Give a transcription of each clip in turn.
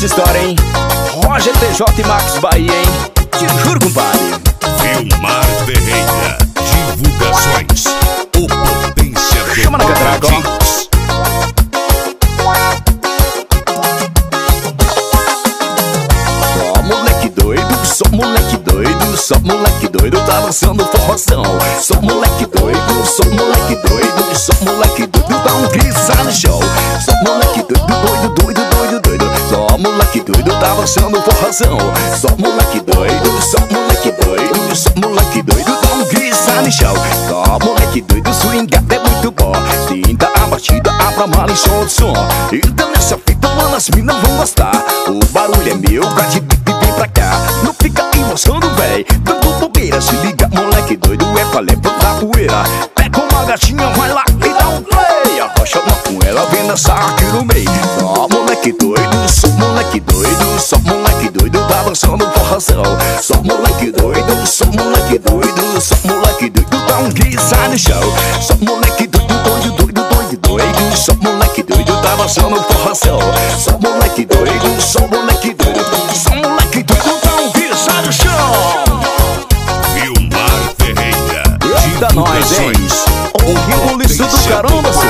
essa história, hein? Roger TJ e Max Bahia, hein? Te juro, compadre. Vilmar Ferreira, divulgações. O potência do Chama na catraca, ó. Só moleque doido, só moleque doido, só moleque doido tá lançando forrozão. Só moleque doido, só moleque doido, só moleque doido dá um grisa no show. Só moleque doido, doido, doido. Só moleque doido tá lançando forrozão. Só moleque doido, só moleque doido, só moleque doido dá um grisa no show. Só moleque doido, swingado é muito bom. Sinta a batida, abra mala e solta o som. Então nessa fita, mano, as minas vão gostar. O barulho é meu, pra de vem pra cá. Não fica embolsando, véi, dando bobeira. Se liga, moleque doido, é pra levantar poeira. Pega uma gatinha, ela, vem dançar aqui no meio. Só moleque doido, só moleque doido, só moleque doido, tá dançando forrazão. Só moleque doido, só moleque doido, só moleque doido, dá um guisa no show. Só moleque doido, doido, doido, doido, doido. Só moleque doido, tá dançando forrazão. Só moleque doido, só moleque doido, só moleque doido, dá um guisa no chão. Vilmar Ferreira, Eita, nós, hein? divulgações. O rebuliço do caramba, senhor.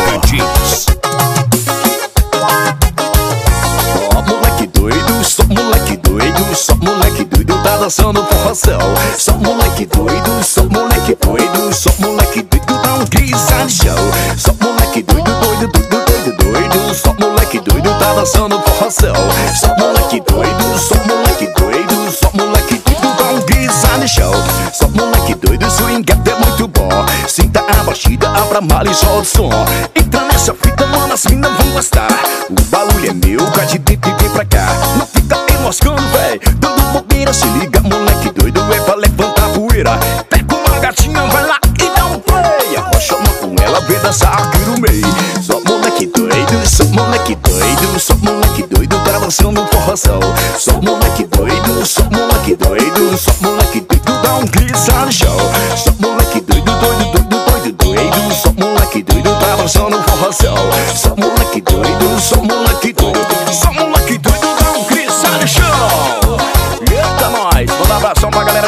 Dançando forrozão. Só moleque doido, só moleque doido, só moleque doido dá um chão. Só moleque doido, doido, doido, doido, doido, só moleque doido tá dançando forrozão. Só moleque doido, só moleque doido, só moleque doido dá um chão. Só moleque doido, swingado é muito bom. Sinta a batida, abra a mala e solta o som.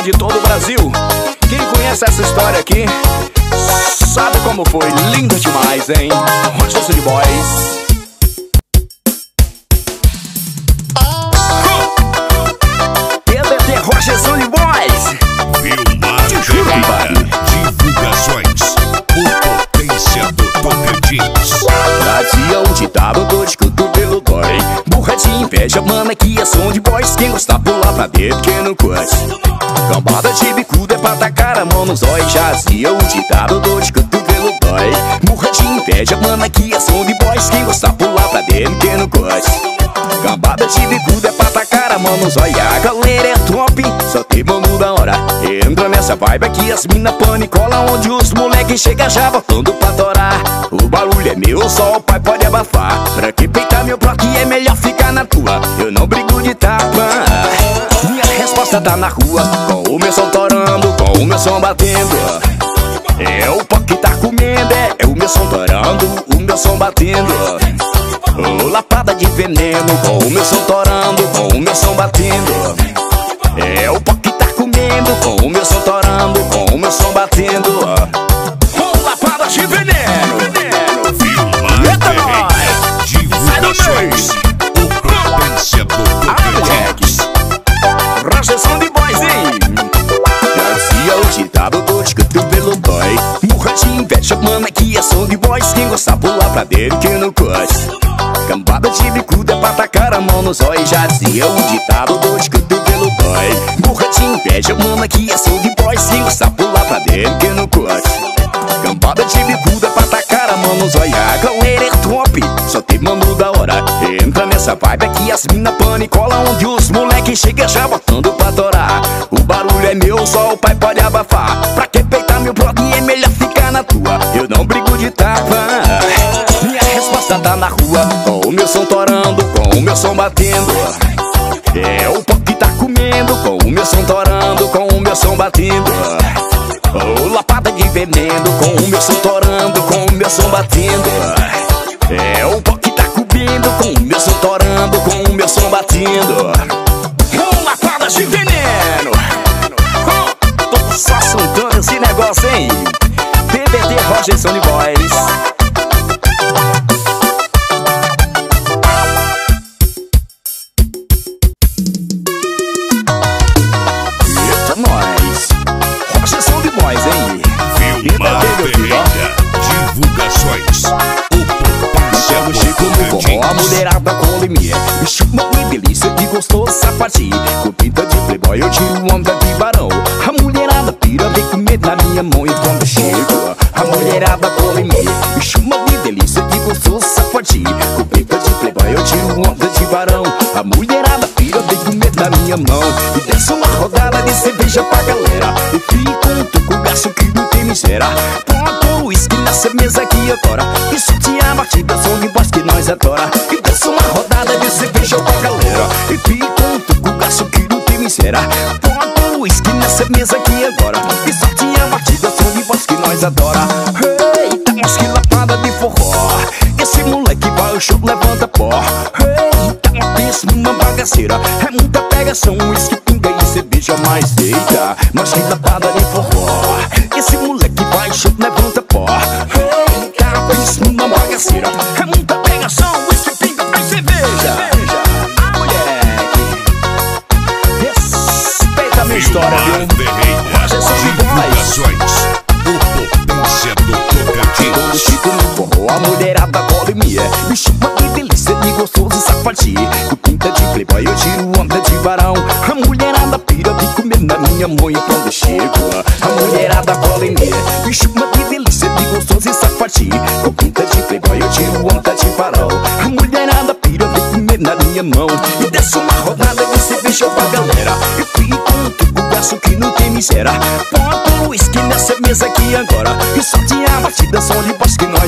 De todo o Brasil. Quem conhece essa história aqui, sabe como foi. Linda demais, hein? Rocha de Boys. Cambada de bicuda é pra tacar a mão nos olhos Jazia um ditado, dor de cotovelo dói Burra de inveja, mana, que é som de boys. Quem gostar pular pra dentro, quem não curte Cambada de bicuda é pra tacar a mão nos olhos A galera é top, só tem mano da hora. Entra nessa vibe aqui, as mina panicola Onde os moleque chega já botando pra torar. O barulho é meu, só o pai pode abafar. Pra que peitar meu bloco é melhor ficar na tua. Eu não brigo de tapa. Minha resposta tá na rua o meu som torando, com o meu som batendo. É o pó que tá comendo, é, é o meu som torando O meu som batendo. Ô lapada de veneno, com o meu som torando, com o meu som batendo. É o pó que tá comendo, com o meu som torando, pra dentro, quem não curte. Cambada de bicuda é pra tacar a mão nos olhos. Jazia, o ditado do de cotovelo dói. Murra de inveja, mana, que é som de boys. Quem gosta pular pra dentro, quem não curte. Cambada de bicuda pra tacar a mão nos olhos. A galera é top, só tem mano da hora. Entra nessa vibe aqui, as mina panicola. Onde os moleque chega já botando pra torar. O barulho é meu, só o pai pode abafar. Pra que peitar meu brother é melhor ficar na tua. Eu não brigo de tapa. Tá na rua, com o meu som torando, com o meu som batendo. É o pó que tá comendo, com o meu som torando, com o meu som batendo. Ô lapada de veneno, com o meu som torando, com o meu som batendo. É muita pegação, isso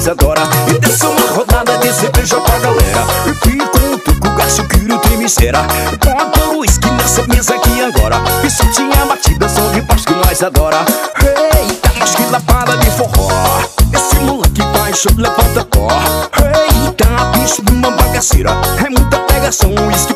mais adora E desce é uma rodada de cerveja pra galera. E pico um tuco, gasto, quiro, trimiceira Bota o uísque nessa mesa aqui agora. E só tinha batida, som de baixo que nós adora. Eita, tá mas que lapada de forró. Esse moleque vai show, levanta pó. Eita, tá bicho, uma bagaceira. É muita pegação, uísque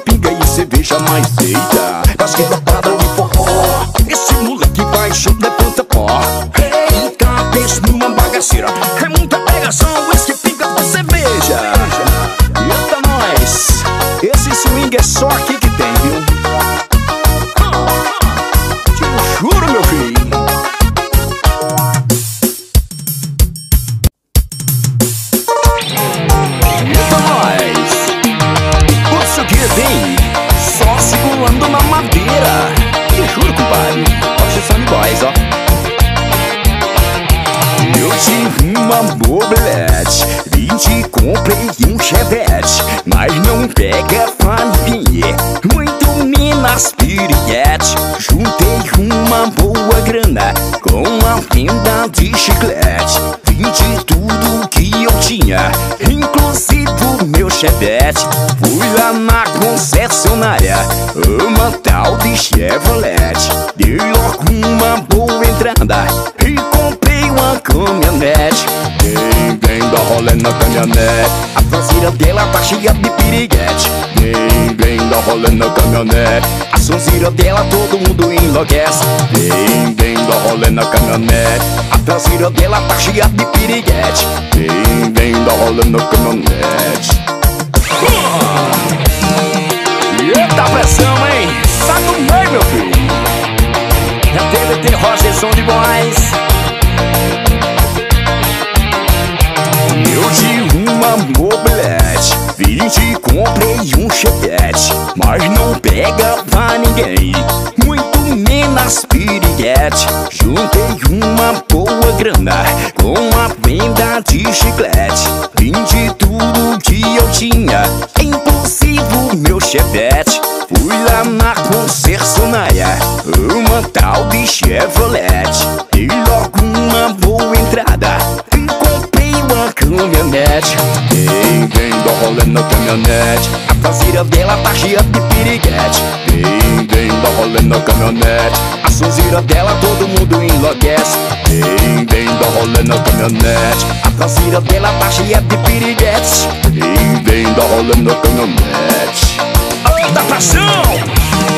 rolê na caminhonete A franzira dela tá cheia de piriguete Ninguém dá rolê na caminhonete A franzira dela todo mundo enlouquece Ninguém dá rolê na caminhonete A franzira dela tá cheia de piriguete Ninguém dá rolê na caminhonete! Eita pressão, hein? Sai no meio, meu filho É DDT Rogerson de Boás chevette Vinte e comprei um chevette Mas não pega pra ninguém. Muito menos piriguete. Juntei uma boa grana Com a venda de chiclete. Vendi tudo que eu tinha é Impossível meu chevette. Fui lá na concessionária Uma tal de Chevrolet. E logo uma boa entrada caminhonete. Quem tem rolando na caminhonete. A Brasília dela tá cheia de piriguete. Quem tem dó rolando na caminhonete. A sonzeira dela todo mundo enlouquece. Quem Vem dó rolando na caminhonete. A Brasília dela tá cheia de piriguete. Quem tem dó rolando na caminhonete. Aumenta a!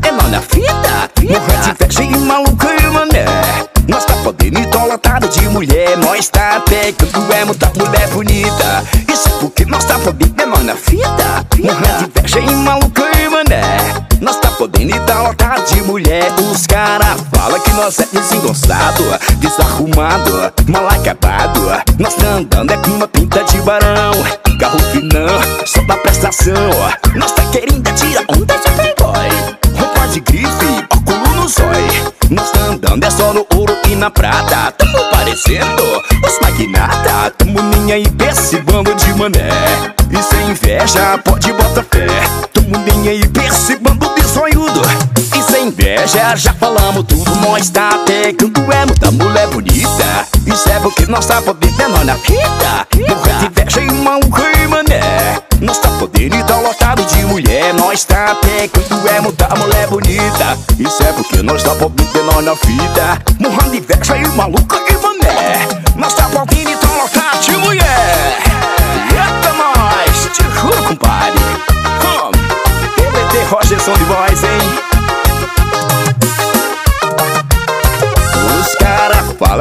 mulher Nós tá pegando é muita mulher bonita. Isso porque nós tá podendo é na fita Morrer de inveja e maluca e mané. Nós tá podendo idolatrado de mulher. Os cara fala que nós é desengonçado Desarrumado, mal acabado. Nós tá andando é com uma pinta de barão. Carro finão, só da prestação. Nós tá querendo tirar onda de de Andando é só no ouro e na prata. Tamo parecendo os magnata Tamo nem aí pra esse bando de mané. E sem inveja pode botar fé. Tamo nem aí pra esse bando de sonhudo. E sem inveja já falamos tudo. Nós tá pegando é muita mulher bonita. Isso é porque nós tá podendo é na fita. Morrer de inveja e e mané nós tá lotado de mulher Nós tá pegando é muita mulher bonita. Isso é porque nós tá podendo ter nós na fita Morrendo de inveja e maluca e mané Nós tá podendo e tá lotado de mulher. Eita nós, te juro compadre. Hum, TBT som de voz, hein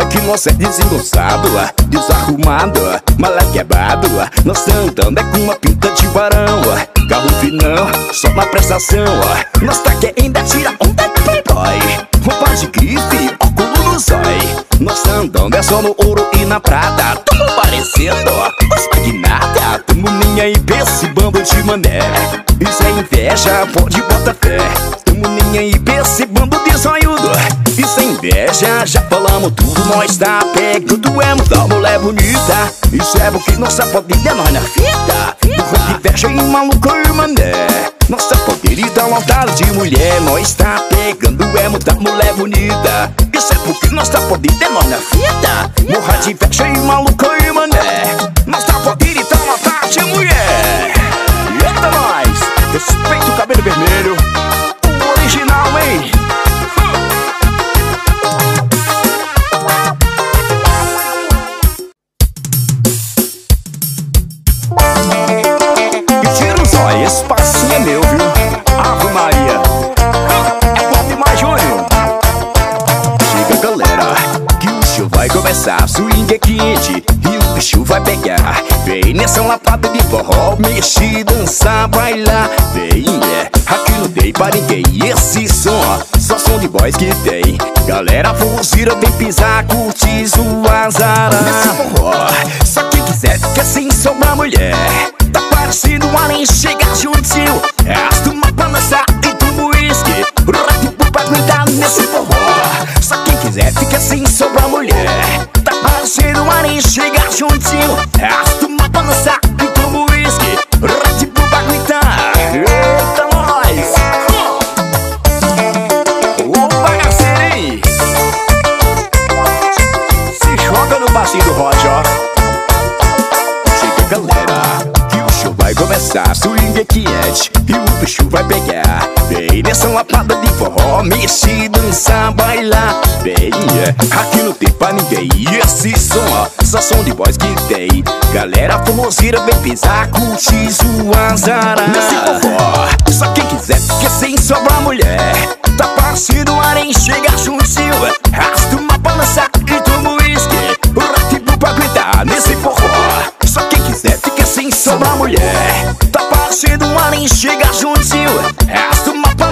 Fala que nós é desengonçado, desarrumado, mala quebrado Nós andando é com uma pinta de varão Carro finão, só na prestação Nós tá querendo tira onda de playboy. Roupa de grife, óculos no zói. Nós andando é só no ouro e na prata. Tamo parecendo os magnata. Tamo nem aí pra esse bando de mané. Isso é inveja, pode botar fé Nem aí pra esse bando de sonhudo e sem inveja, já falamos tudo Nós tá pegando é muita mulher bonita Isso é porque nossa poder é nós na fita. Morro de inveja e maluco e mané. Nossa poder e tá lontado de mulher Nós tá pegando é muita mulher bonita Isso é porque nossa poder é nós na fita. Morra de inveja e maluco e mané Nessa lapada de forró Mexer, dançar, bailar Vem, é, aqui não tem pra ninguém Esse som, só som de voz que tem. Galera fuzira, vem pisar, curtir, zoar, zarar Nesse forró, só quem quiser fica sem sobrar mulher. Se no além chega juntinho Arrasta uma pra dançar e toma uísque. Rap pra aguentar nesse forró. Só quem quiser fica assim sobra mulher. Tá parecendo um além chega juntinho Arrasta uma aqui não tem pra ninguém. E esse som, ó, só som de voz que tem. Galera formoseira vem pisar Curtir sua zara. Nesse forró, só quem quiser Porque sem sobrar mulher. Tá parecido arém, chega juntinho Rasta uma pra dançar e toma uísque O rap pra aguentar nesse forró. Só quem quiser fica sem sobrar mulher. Tá parecendo um além, chega juntinho Rasta uma pra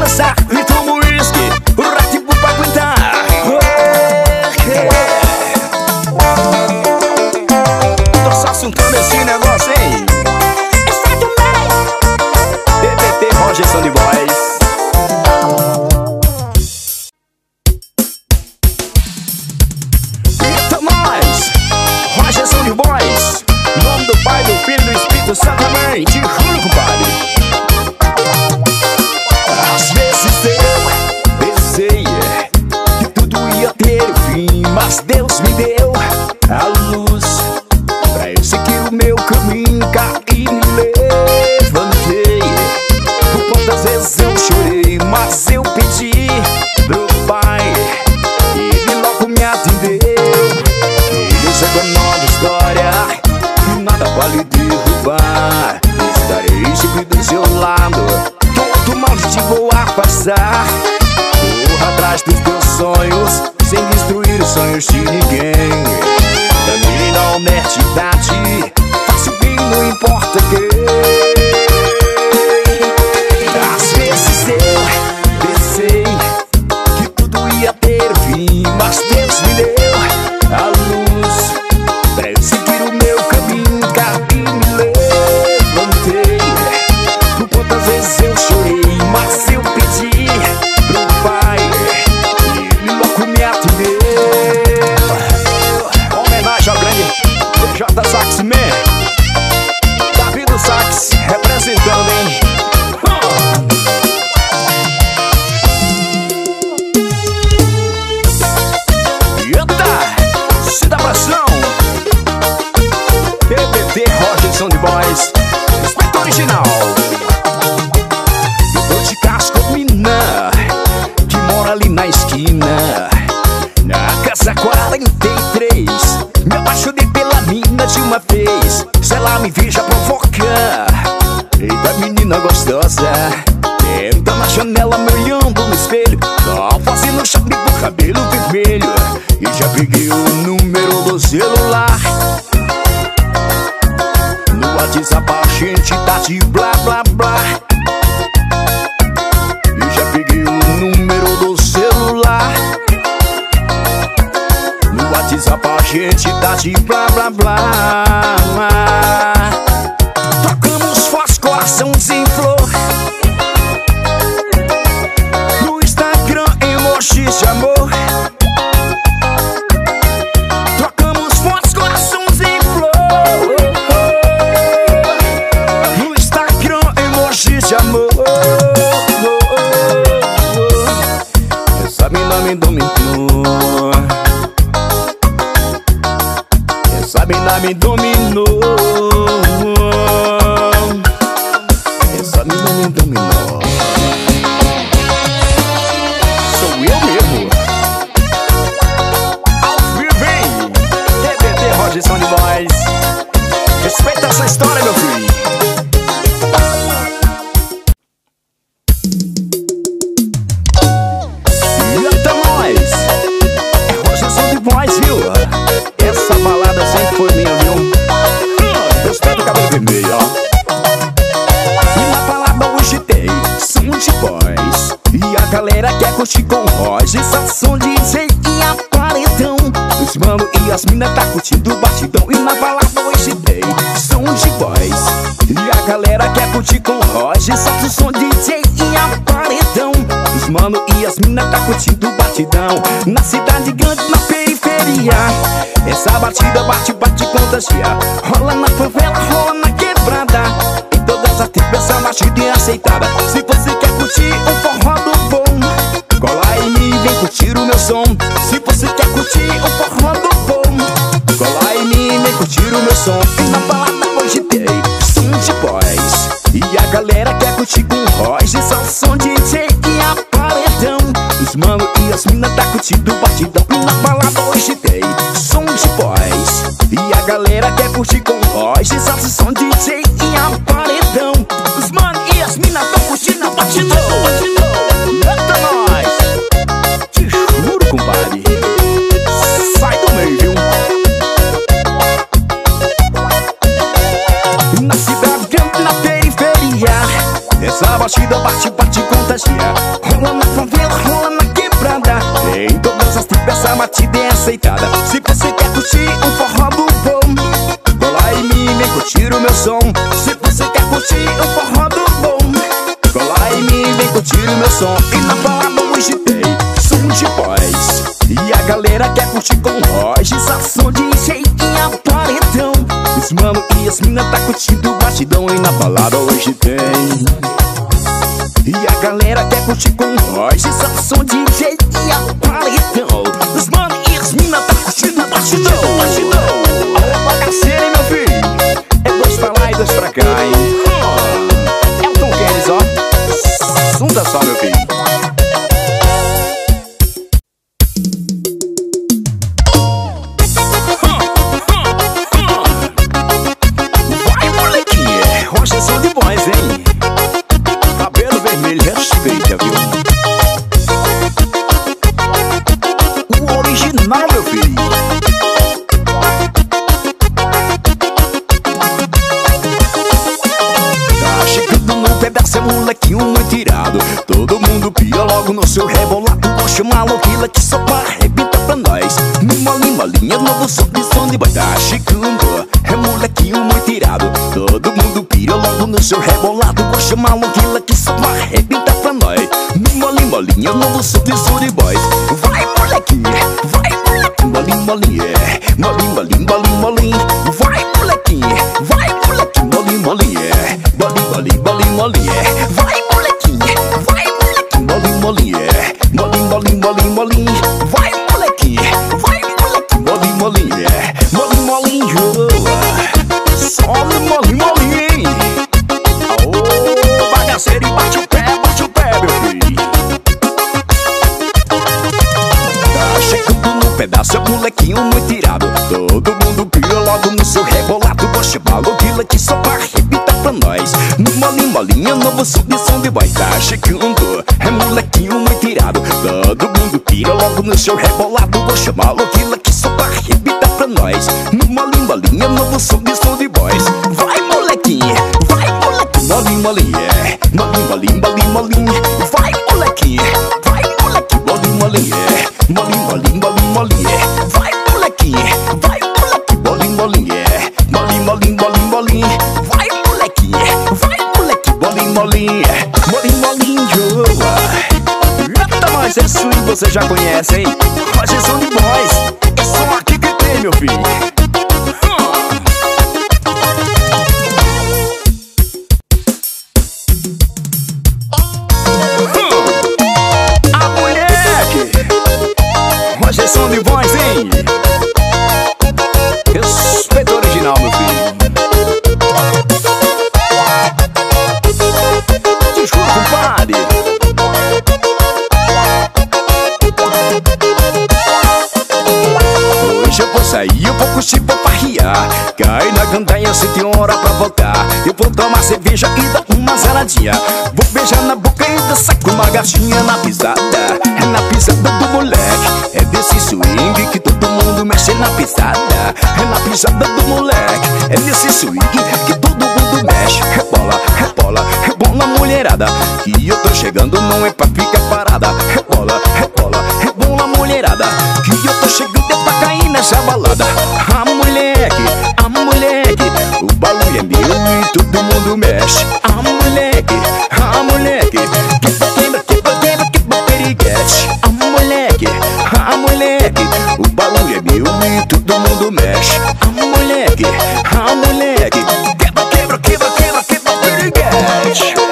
multidão Na cidade grande, na periferia Essa batida bate, bate, contagia Rola na favela, rola na quebrada Em todas as tribos essa batida é aceitada. Se você quer curtir um forró do bom Cola em mim, vem curtir o meu som. Se você quer curtir um forró do bom Cola em mim, vem curtir o meu som. E na balada hoje tem som de voz E a galera quer curtir com voz de som de DJ curtido batidão Na balada hoje tem som de voz. E a galera quer curtir com voz. Sensação DJ e som e na balada hoje tem som de voz. E a galera quer curtir com nós ação de jeitinho aparentão Os mano e as mina tá curtindo o bastidão E na balada hoje tem. E a galera quer curtir com nós ação de jeitinho aparentão Os mano e as mina tá curtindo o bastidão logo no seu rebolado Vou chamar Loquila que só pra arrebita pra nós Molinho, molinha, novo som de som de boi seu rebolado Vou chamar você já conhece, hein? São de boys, é só aqui que tem, meu filho Eu vou tomar cerveja e dar uma zeladinha. Vou beijar na boca e dançar com uma gatinha na pisada. É na pisada do moleque. É desse swing que todo mundo mexe na pisada. É na pisada do moleque. É desse swing moleque O bagulho é meu e todo mundo mexe A moleque, a moleque Quebra, quebra, quebra, quebra, quebra, periguete Ô,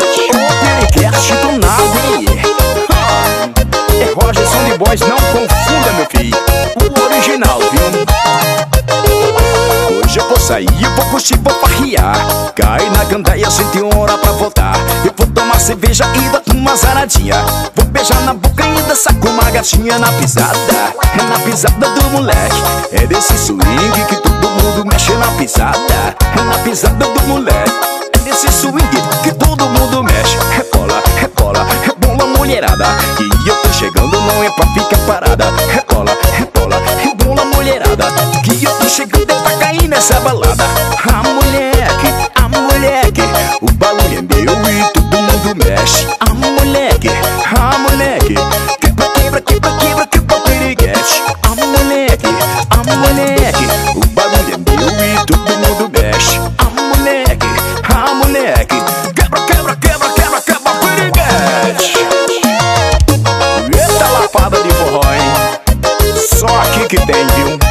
periguete do nada, hein? Ah, É Roger Sonny Boys, não confunda, meu filho O original, viu? Hoje eu vou sair, eu vou curtir, vou farrear Cai na gandaia, sem ter hora pra voltar Eu vou tomar cerveja e uma zaradinha. Vou beijar na boca e dançar com uma gatinha na pisada. É na pisada do moleque. É desse swing que todo mundo mexe na pisada. É na pisada do moleque. É desse swing que todo mundo mexe. Rebola, rebola, rebola mulherada. E eu tô chegando, não é pra ficar parada. Rebola, rebola, rebola mulherada. Que eu tô chegando é pra cair nessa balada. A moleque, a moleque O e mundo mexe moleque, a moleque. Quebra, quebra, quebra, quebra, quebra periguete A moleque, a moleque. O bagulho é meu e todo mundo mexe A moleque, a moleque. Quebra, quebra, quebra, quebra, quebra periguete Eita lapada de forró, hein? Só aqui que tem, viu?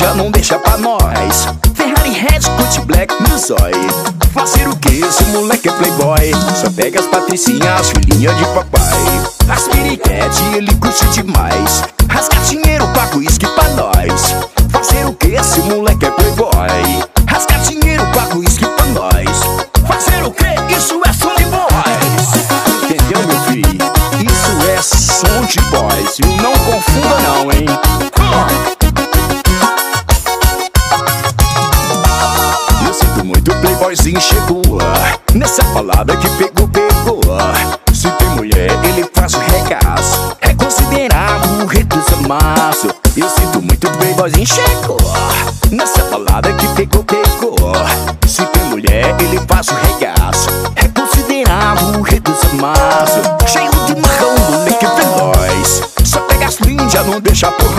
Índias, não deixa pra nós. Ferrari Red, Cut Black zóio Fazer o que esse moleque é playboy. Só pega as patricinhas, filhinha de papai. As piriquete, ele curte demais. Rasga dinheiro, paga uísque pra nós. Fazer o que esse moleque é playboy. Rasga dinheiro, paga uísque pra nós. Fazer o que? Isso é som de boys. Entendeu, meu filho? Isso é som de boys Viu? Não confunda não, hein? Playboyzinho chegou. Nessa palavra que pegou, pegou. Se tem mulher, ele faz o regaço É considerado o rei dos amassos Eu sinto muito playboyzinho chegou ah. Nessa palavra que pegou, pegou Se tem mulher, ele faz o regaço É considerado o rei dos amassos Cheio de marrão, moleque veloz Só pega as ninjas, não deixa por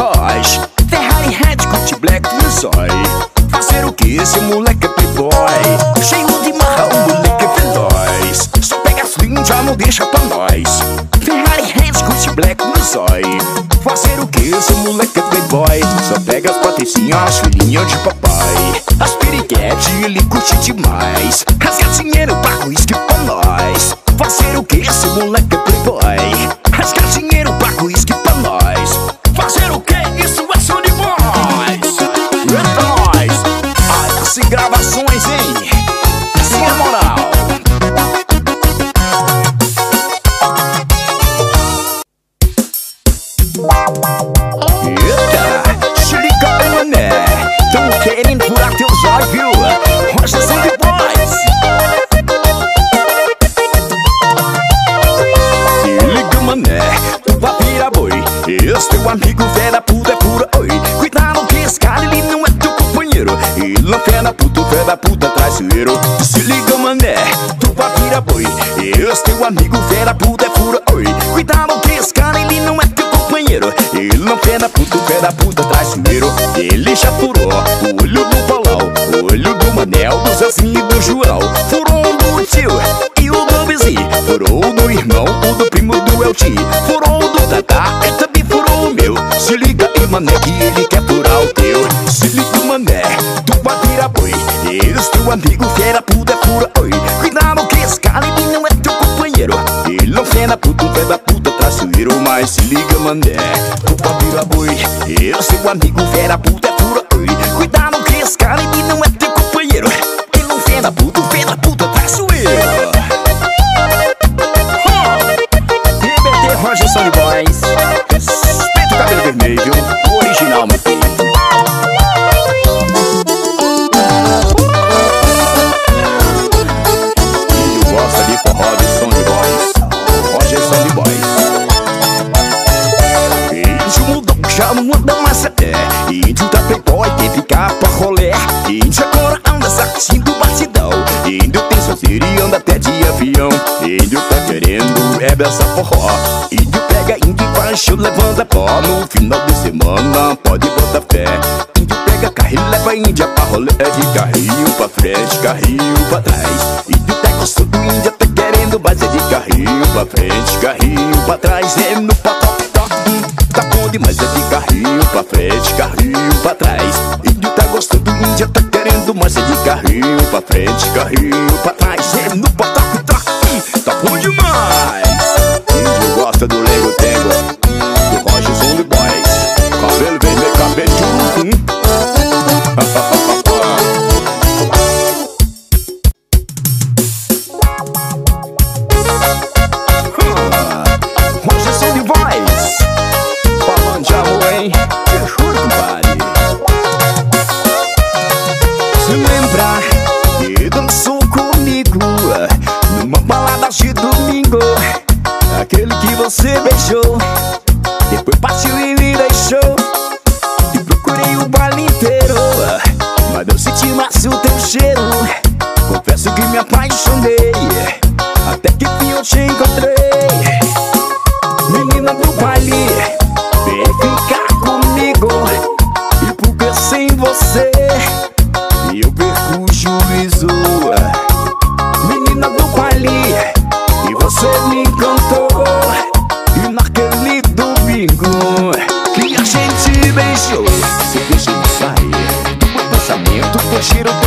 as patricinhas, filhinha de papai. As periquete, ele curte demais. Rasga dinheiro, paga uísque pra nós Fazer o que esse moleque é fé da puta traiçoeiro Se liga, mané, tu vai virar boi. Esse teu amigo da puta é pura oi. Cuidado que esse cara, ele não é teu companheiro. Ele não fé da puta, fé da puta traiçoeiro Ele já furou o olho do Paulão O olho do Manel, do Zezinho e do João. Furou do tio e o do vizinho. Furou do irmão, o do primo do Elti Furou do Tatá e também furou o meu. Se liga aí, mané, que ele quer Amigo fera puta é pura oi. Cuidado que esse ele não é teu companheiro. Ele não fé da puta, fé da puta traiçoeiro Mas se liga, mané, tu vai virar boi. Esse teu amigo fera puta Índia agora anda sacando batidão. Índio tem solteiro e anda até de avião. Índio tá querendo é essa forró. Índio pega índio e baixo, levanta pó. No final de semana pode botar fé. Índio pega carril leva índia pra rolê. É de carrinho pra frente, carrinho pra trás. Índio tá gostando, índia tá querendo Mas é de carrinho pra frente, carrinho pra trás. É no pató, tá bom demais É de carrinho pra frente, carrinho pra trás. Já tá querendo mancha é de carrinho pra frente, carrinho pra trás é no pataco tá, tá bom demais. Índio gosta do Lego Tengo Do Rocha Zombie Boys. Cabelo vermelho, cabelo de um hum. she don't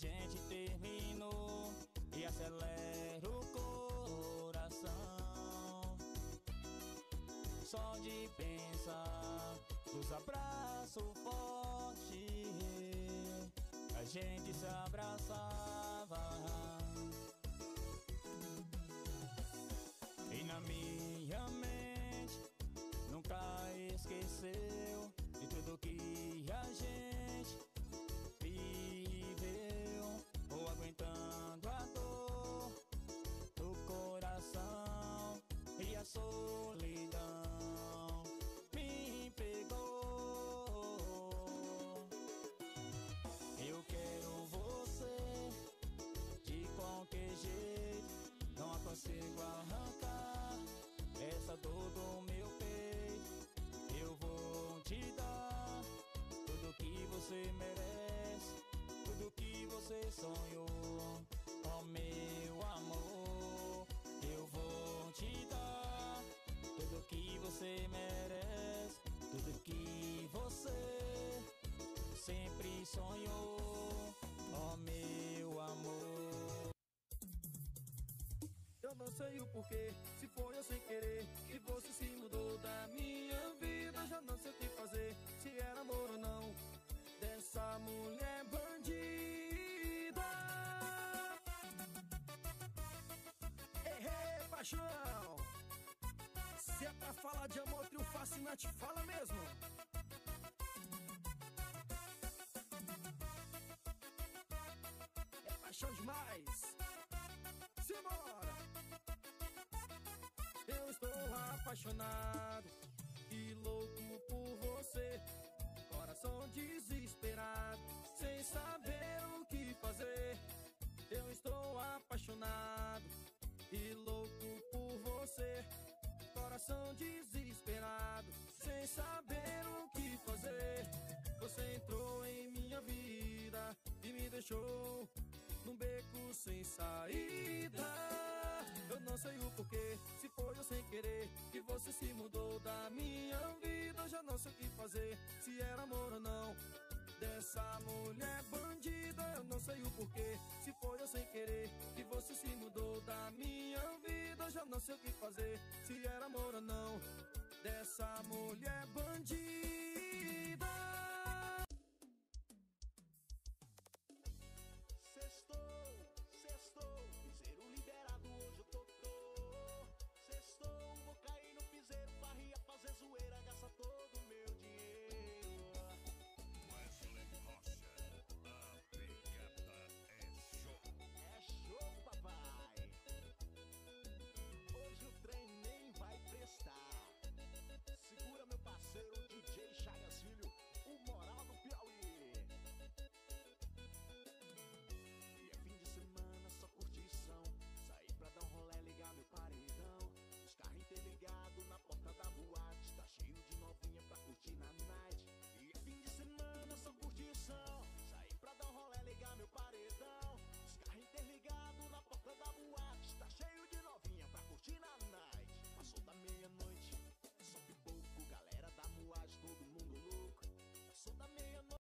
gente terminou e acelera o coração. Só de pensar nos abraços fortes, a gente se abraçar. Você sonhou. Oh meu amor, eu vou te dar tudo que você merece, tudo que você sempre sonhou. Oh meu amor. Eu não sei o porquê, se foi eu sem querer Que você se mudou da minha vida Já não sei o que fazer, se era amor ou não Dessa mulher paixão Se é pra falar de amor, trio fascinante, fala mesmo. É paixão demais. Simbora! Eu estou apaixonado e louco Coração desesperado, sem saber o que fazer. Você entrou em minha vida e me deixou num beco sem saída. Eu não sei o porquê, se foi eu sem querer, que você se mudou da minha vida. Já não sei o que fazer, se era amor ou não. Dessa mulher bandida, eu não sei o porquê, se foi eu sem querer, já não sei o que fazer, se era amor ou não. Dessa mulher bandida.